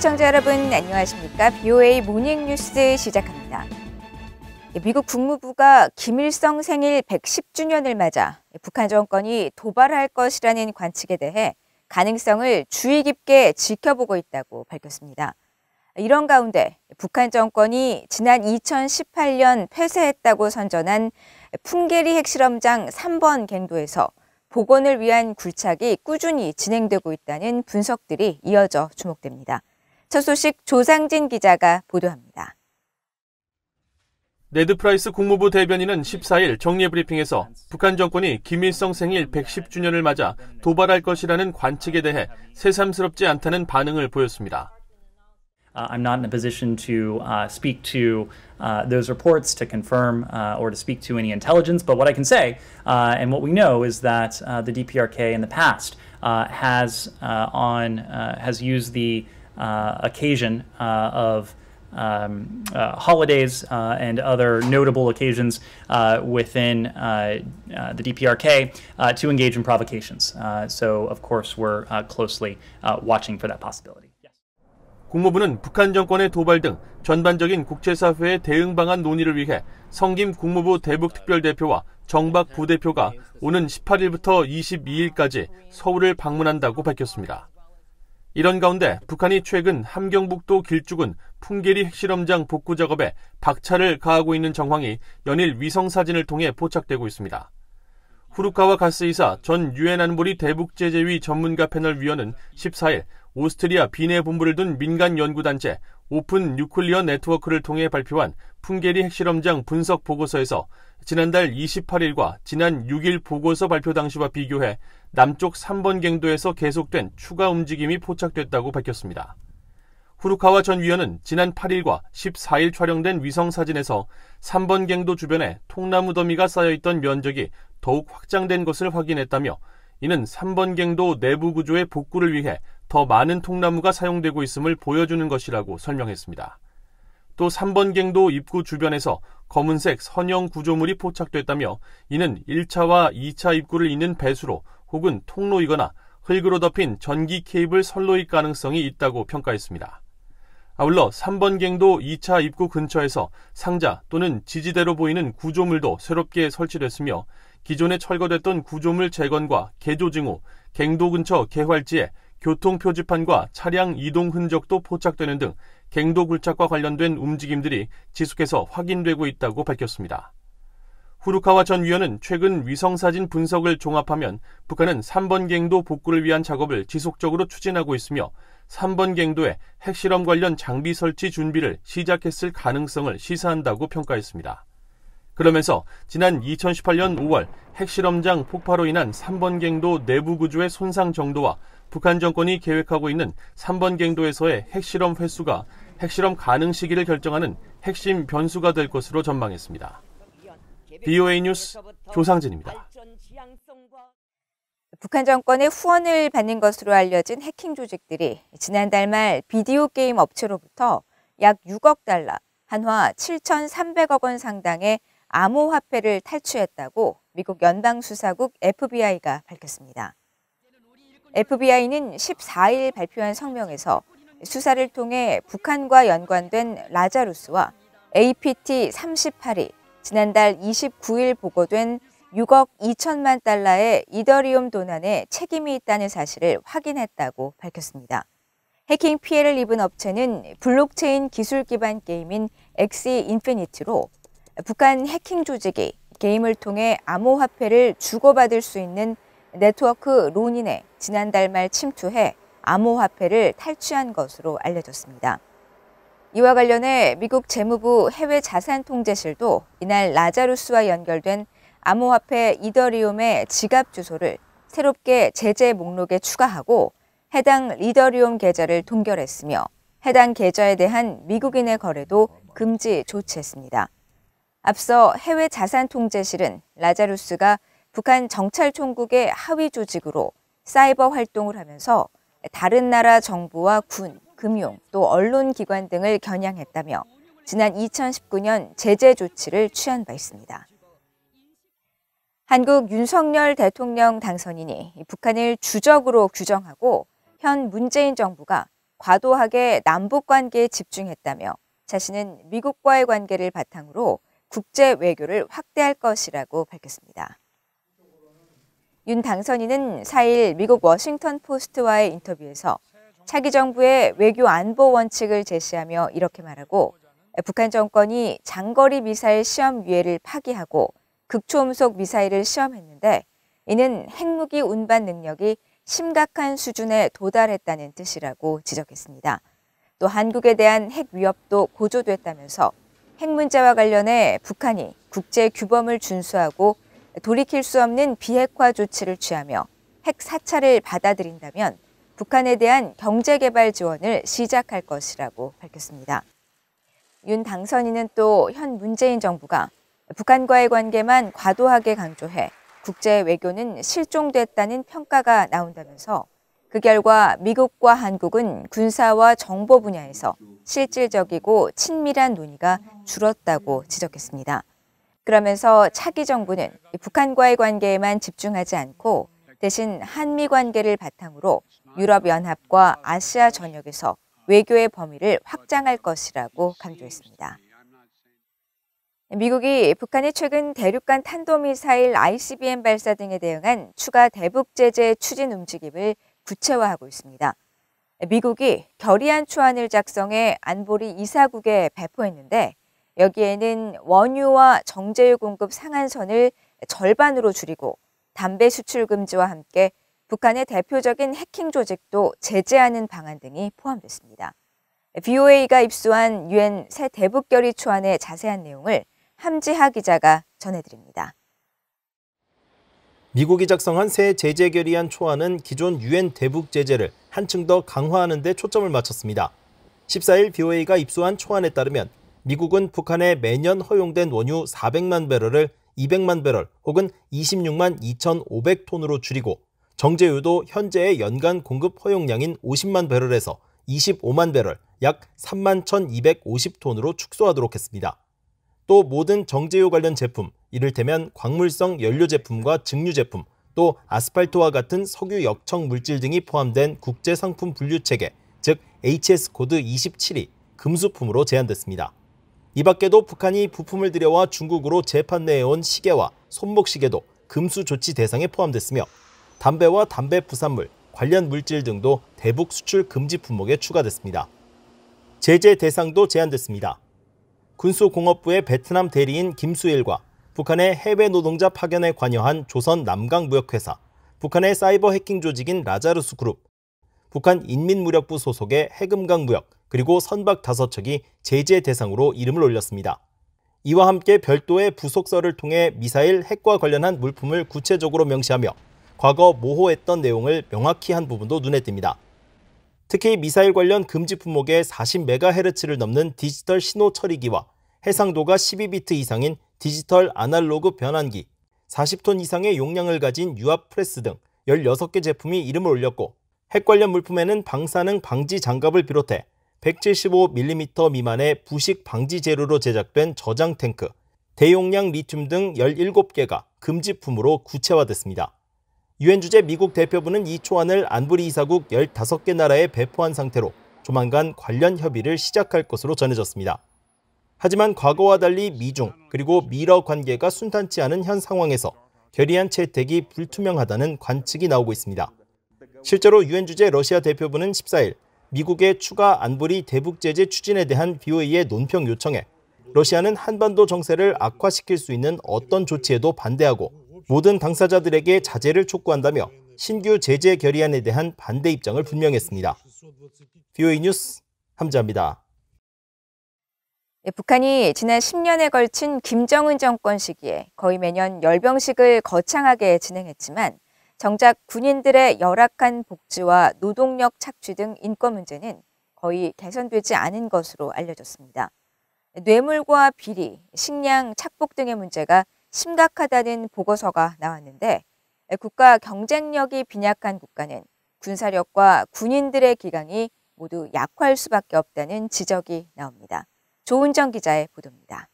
시청자 여러분 안녕하십니까? VOA 모닝 뉴스 시작합니다. 미국 국무부가 김일성 생일 110주년을 맞아 북한 정권이 도발할 것이라는 관측에 대해 가능성을 주의 깊게 지켜보고 있다고 밝혔습니다. 이런 가운데 북한 정권이 지난 2018년 폐쇄했다고 선전한 풍계리 핵실험장 3번 갱도에서 복원을 위한 굴착이 꾸준히 진행되고 있다는 분석들이 이어져 주목됩니다. 첫 소식 조상진 기자가 보도합니다. 네드 프라이스 국무부 대변인은 14일 정례 브리핑에서 북한 정권이 김일성 생일 110주년을 맞아 도발할 것이라는 관측에 대해 새삼스럽지 않다는 반응을 보였습니다. Uh, I'm not in a position to uh, speak to uh, those reports to confirm uh, or to speak to any intelligence, but what I can say uh, and what we know is that uh, the DPRK in the past has on has used the occasion of um, holidays and other notable occasions within the DPRK to engage in provocations. so, of course, we're closely watching for that possibility. 국무부는 북한 정권의 도발 등 전반적인 국제사회의 대응 방안 논의를 위해 성김 국무부 대북특별대표와 정박 부대표가 오는 18일부터 22일까지 서울을 방문한다고 밝혔습니다. 이런 가운데 북한이 최근 함경북도 길주군 풍계리 핵실험장 복구 작업에 박차를 가하고 있는 정황이 연일 위성 사진을 통해 포착되고 있습니다. 후루카와 가쓰히사 전 유엔 안보리 대북 제재위 전문가 패널 위원은 14일 오스트리아 빈에 본부를 둔 민간 연구단체 오픈 뉴클리어 네트워크를 통해 발표한 풍계리 핵실험장 분석 보고서에서 지난달 28일과 지난 6일 보고서 발표 당시와 비교해 남쪽 3번 갱도에서 계속된 추가 움직임이 포착됐다고 밝혔습니다. 후루카와 전 위원은 지난 8일과 14일 촬영된 위성 사진에서 3번 갱도 주변에 통나무 더미가 쌓여있던 면적이 더욱 확장된 것을 확인했다며 이는 3번 갱도 내부 구조의 복구를 위해 더 많은 통나무가 사용되고 있음을 보여주는 것이라고 설명했습니다. 또 3번 갱도 입구 주변에서 검은색 선형 구조물이 포착됐다며 이는 1차와 2차 입구를 잇는 배수로 혹은 통로이거나 흙으로 덮인 전기 케이블 선로일 가능성이 있다고 평가했습니다. 아울러 3번 갱도 2차 입구 근처에서 상자 또는 지지대로 보이는 구조물도 새롭게 설치됐으며 기존에 철거됐던 구조물 재건과 개조 징후, 갱도 근처 개활지에 교통 표지판과 차량 이동 흔적도 포착되는 등 갱도 굴착과 관련된 움직임들이 지속해서 확인되고 있다고 밝혔습니다. 후루카와 전 위원은 최근 위성사진 분석을 종합하면 북한은 3번 갱도 복구를 위한 작업을 지속적으로 추진하고 있으며 3번 갱도에 핵실험 관련 장비 설치 준비를 시작했을 가능성을 시사한다고 평가했습니다. 그러면서 지난 2018년 5월 핵실험장 폭파로 인한 3번 갱도 내부 구조의 손상 정도와 북한 정권이 계획하고 있는 3번 갱도에서의 핵실험 횟수가 핵실험 가능 시기를 결정하는 핵심 변수가 될 것으로 전망했습니다. BOA 뉴스 조상진입니다. 북한 정권의 후원을 받는 것으로 알려진 해킹 조직들이 지난달 말 비디오 게임 업체로부터 약 6억 달러, 한화 7,300억 원 상당의 암호화폐를 탈취했다고 미국 연방수사국 FBI가 밝혔습니다. FBI는 14일 발표한 성명에서 수사를 통해 북한과 연관된 라자루스와 APT-38이 지난달 29일 보고된 6억 2천만 달러의 이더리움 도난에 책임이 있다는 사실을 확인했다고 밝혔습니다. 해킹 피해를 입은 업체는 블록체인 기술 기반 게임인 엑시 인피니티로 북한 해킹 조직이 게임을 통해 암호화폐를 주고받을 수 있는 네트워크 론인에 지난달 말 침투해 암호화폐를 탈취한 것으로 알려졌습니다. 이와 관련해 미국 재무부 해외 자산 통제실도 이날 라자루스와 연결된 암호화폐 이더리움의 지갑 주소를 새롭게 제재 목록에 추가하고 해당 리더리움 계좌를 동결했으며 해당 계좌에 대한 미국인의 거래도 금지 조치했습니다. 앞서 해외 자산 통제실은 라자루스가 북한 정찰총국의 하위 조직으로 사이버 활동을 하면서 다른 나라 정부와 군, 금융, 또 언론기관 등을 겨냥했다며 지난 2019년 제재 조치를 취한 바 있습니다. 한국 윤석열 대통령 당선인이 북한을 주적으로 규정하고 현 문재인 정부가 과도하게 남북 관계에 집중했다며 자신은 미국과의 관계를 바탕으로 국제 외교를 확대할 것이라고 밝혔습니다. 윤 당선인은 4일 미국 워싱턴 포스트와의 인터뷰에서 차기 정부의 외교 안보 원칙을 제시하며 이렇게 말하고 북한 정권이 장거리 미사일 시험 유예를 파기하고 극초음속 미사일을 시험했는데 이는 핵무기 운반 능력이 심각한 수준에 도달했다는 뜻이라고 지적했습니다. 또 한국에 대한 핵 위협도 고조됐다면서 핵 문제와 관련해 북한이 국제 규범을 준수하고 돌이킬 수 없는 비핵화 조치를 취하며 핵 사찰을 받아들인다면 북한에 대한 경제 개발 지원을 시작할 것이라고 밝혔습니다. 윤 당선인은 또 현 문재인 정부가 북한과의 관계만 과도하게 강조해 국제 외교는 실종됐다는 평가가 나온다면서 그 결과 미국과 한국은 군사와 정보 분야에서 실질적이고 친밀한 논의가 줄었다고 지적했습니다. 그러면서 차기 정부는 북한과의 관계에만 집중하지 않고 대신 한미 관계를 바탕으로 유럽연합과 아시아 전역에서 외교의 범위를 확장할 것이라고 강조했습니다. 미국이 북한의 최근 대륙간 탄도미사일 ICBM 발사 등에 대응한 추가 대북 제재 추진 움직임을 구체화하고 있습니다. 미국이 결의안 초안을 작성해 안보리 이사국에 배포했는데 여기에는 원유와 정제유 공급 상한선을 절반으로 줄이고 담배 수출 금지와 함께 북한의 대표적인 해킹 조직도 제재하는 방안 등이 포함됐습니다. VOA가 입수한 유엔 새 대북 결의 초안의 자세한 내용을 함지하 기자가 전해드립니다. 미국이 작성한 새 제재 결의안 초안은 기존 유엔 대북 제재를 한층 더 강화하는 데 초점을 맞췄습니다. 14일 BOA가 입수한 초안에 따르면 미국은 북한에 매년 허용된 원유 400만 배럴을 200만 배럴 혹은 26만 2,500톤으로 줄이고 정제유도 현재의 연간 공급 허용량인 50만 배럴에서 25만 배럴, 약 3만 1,250톤으로 축소하도록 했습니다. 또 모든 정제유 관련 제품, 이를테면 광물성 연료 제품과 증류 제품, 또 아스팔트와 같은 석유 역청 물질 등이 포함된 국제 상품 분류 체계, 즉 HS 코드 27이 금수품으로 제한됐습니다. 이 밖에도 북한이 부품을 들여와 중국으로 재판매해온 시계와 손목 시계도 금수 조치 대상에 포함됐으며 담배와 담배 부산물, 관련 물질 등도 대북 수출 금지 품목에 추가됐습니다. 제재 대상도 제한됐습니다. 군수공업부의 베트남 대리인 김수일과 북한의 해외 노동자 파견에 관여한 조선 남강무역회사, 북한의 사이버 해킹 조직인 라자르스 그룹, 북한 인민무력부 소속의 해금강 무역, 그리고 선박 다섯 척이 제재 대상으로 이름을 올렸습니다. 이와 함께 별도의 부속서를 통해 미사일 핵과 관련한 물품을 구체적으로 명시하며 과거 모호했던 내용을 명확히 한 부분도 눈에 띕니다. 특히 미사일 관련 금지 품목의 40MHz를 넘는 디지털 신호 처리기와 해상도가 12비트 이상인 디지털 아날로그 변환기, 40톤 이상의 용량을 가진 유압 프레스 등 16개 제품이 이름을 올렸고 핵 관련 물품에는 방사능 방지 장갑을 비롯해 175mm 미만의 부식 방지 재료로 제작된 저장 탱크, 대용량 리튬 등 17개가 금지품으로 구체화됐습니다. 유엔 주재 미국 대표부는 이 초안을 안보리 이사국 15개 나라에 배포한 상태로 조만간 관련 협의를 시작할 것으로 전해졌습니다. 하지만 과거와 달리 미중 그리고 미러 관계가 순탄치 않은 현 상황에서 결의안 채택이 불투명하다는 관측이 나오고 있습니다. 실제로 유엔 주재 러시아 대표부는 14일 미국의 추가 안보리 대북 제재 추진에 대한 BOE의 논평 요청에 러시아는 한반도 정세를 악화시킬 수 있는 어떤 조치에도 반대하고 모든 당사자들에게 자제를 촉구한다며 신규 제재 결의안에 대한 반대 입장을 분명했습니다. BOE 뉴스 함자입니다. 네, 북한이 지난 10년에 걸친 김정은 정권 시기에 거의 매년 열병식을 거창하게 진행했지만 정작 군인들의 열악한 복지와 노동력 착취 등 인권 문제는 거의 개선되지 않은 것으로 알려졌습니다. 뇌물과 비리, 식량, 착복 등의 문제가 심각하다는 보고서가 나왔는데 국가 경쟁력이 빈약한 국가는 군사력과 군인들의 기강이 모두 약화할 수밖에 없다는 지적이 나옵니다. 조은정 기자의 보도입니다.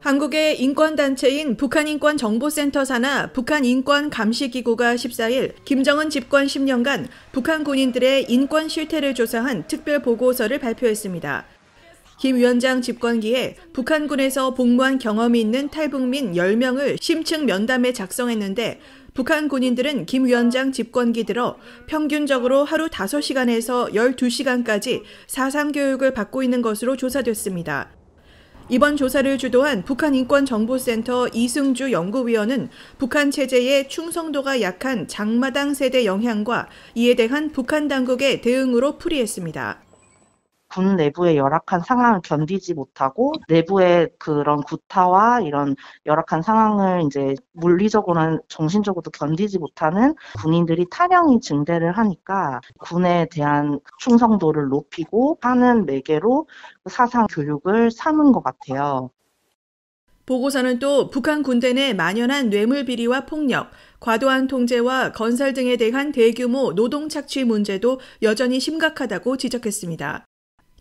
한국의 인권단체인 북한인권정보센터 산하 북한인권감시기구가 14일 김정은 집권 10년간 북한 군인들의 인권 실태를 조사한 특별 보고서를 발표했습니다. 김 위원장 집권기에 북한군에서 복무한 경험이 있는 탈북민 10명을 심층 면담에 작성했는데 북한 군인들은 김 위원장 집권기 들어 평균적으로 하루 5시간에서 12시간까지 사상교육을 받고 있는 것으로 조사됐습니다. 이번 조사를 주도한 북한인권정보센터 이승주 연구위원은 북한 체제의 충성도가 약한 장마당 세대 영향과 이에 대한 북한 당국의 대응으로 풀이했습니다. 군 내부의 열악한 상황을 견디지 못하고 내부의 그런 구타와 이런 열악한 상황을 이제 물리적으로나 정신적으로도 견디지 못하는 군인들이 탈영이 증대를 하니까 군에 대한 충성도를 높이고 하는 매개로 사상 교육을 삼은 것 같아요. 보고서는 또 북한 군대 내 만연한 뇌물 비리와 폭력, 과도한 통제와 건설 등에 대한 대규모 노동 착취 문제도 여전히 심각하다고 지적했습니다.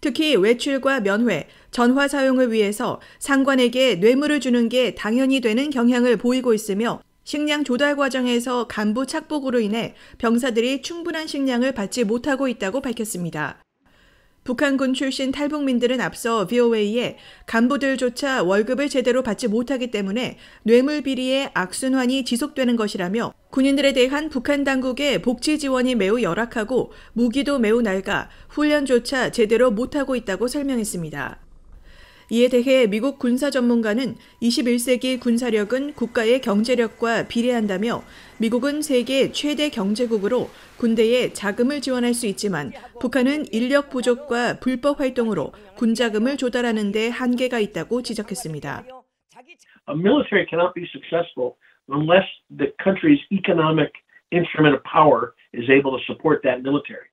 특히 외출과 면회, 전화 사용을 위해서 상관에게 뇌물을 주는 게 당연히 되는 경향을 보이고 있으며 식량 조달 과정에서 간부 착복으로 인해 병사들이 충분한 식량을 받지 못하고 있다고 밝혔습니다. 북한군 출신 탈북민들은 앞서 VOA에 간부들조차 월급을 제대로 받지 못하기 때문에 뇌물 비리의 악순환이 지속되는 것이라며 군인들에 대한 북한 당국의 복지 지원이 매우 열악하고 무기도 매우 낡아 훈련조차 제대로 못하고 있다고 설명했습니다. 이에 대해 미국 군사 전문가는 21세기 군사력은 국가의 경제력과 비례한다며 미국은 세계 최대 경제국으로 군대에 자금을 지원할 수 있지만 북한은 인력 부족과 불법 활동으로 군 자금을 조달하는 데 한계가 있다고 지적했습니다. A military cannot be successful unless the country's economic instrument of power is able to support that military.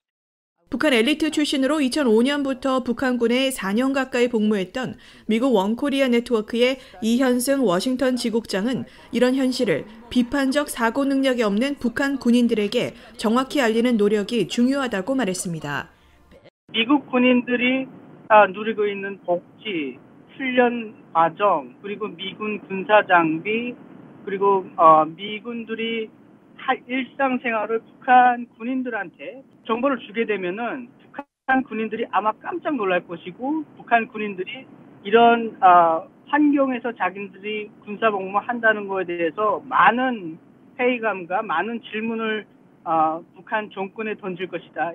북한 엘리트 출신으로 2005년부터 북한군에 4년 가까이 복무했던 미국 원코리아 네트워크의 이현승 워싱턴 지국장은 이런 현실을 비판적 사고 능력이 없는 북한 군인들에게 정확히 알리는 노력이 중요하다고 말했습니다. 미국 군인들이 아, 누리고 있는 복지, 훈련 과정, 그리고 미군 군사 장비, 그리고 어, 미군들이 일상생활을 북한 군인들한테 정보를 주게 되면은 북한 군인들이 아마 깜짝 놀랄 것이고 북한 군인들이 이런 어, 환경에서 자기들이 군사복무 한다는 것에 대해서 많은 회의감과 많은 질문을 어, 북한 정권에 던질 것이다.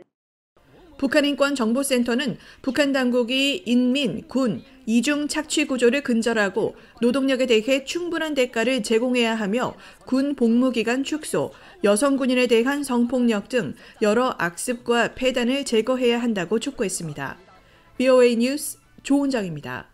북한인권정보센터는 북한 당국이 인민, 군, 이중 착취 구조를 근절하고 노동력에 대해 충분한 대가를 제공해야 하며 군 복무 기간 축소, 여성 군인에 대한 성폭력 등 여러 악습과 폐단을 제거해야 한다고 촉구했습니다. BOA 뉴스 조은정입니다.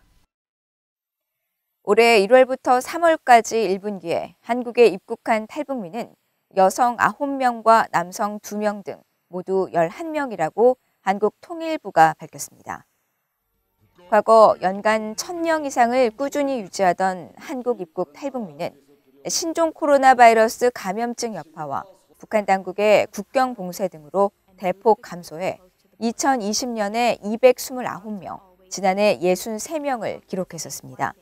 올해 1월부터 3월까지 1분기에 한국에 입국한 탈북민은 여성 9명과 남성 2명 등 모두 11명이라고 한국통일부가 밝혔습니다. 과거 연간 1000명 이상을 꾸준히 유지하던 한국 입국 탈북민은 신종 코로나 바이러스 감염증 여파와 북한 당국의 국경 봉쇄 등으로 대폭 감소해 2020년에 229명, 지난해 63명을 기록했었습니다.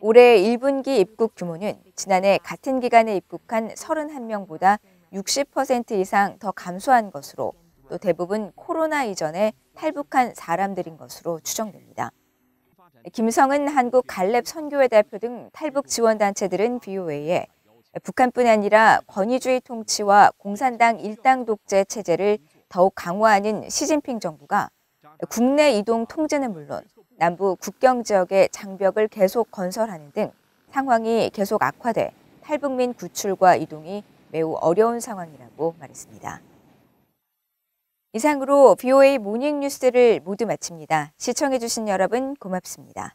올해 1분기 입국 규모는 지난해 같은 기간에 입국한 31명보다 60% 이상 더 감소한 것으로 또 대부분 코로나 이전에 탈북한 사람들인 것으로 추정됩니다. 김성은 한국 갈렙 선교회 대표 등 탈북 지원 단체들은 BOA에 북한뿐 아니라 권위주의 통치와 공산당 일당 독재 체제를 더욱 강화하는 시진핑 정부가 국내 이동 통제는 물론 남부 국경 지역의 장벽을 계속 건설하는 등 상황이 계속 악화돼 탈북민 구출과 이동이 매우 어려운 상황이라고 말했습니다. 이상으로 BOA 모닝 뉴스를 모두 마칩니다. 시청해주신 여러분 고맙습니다.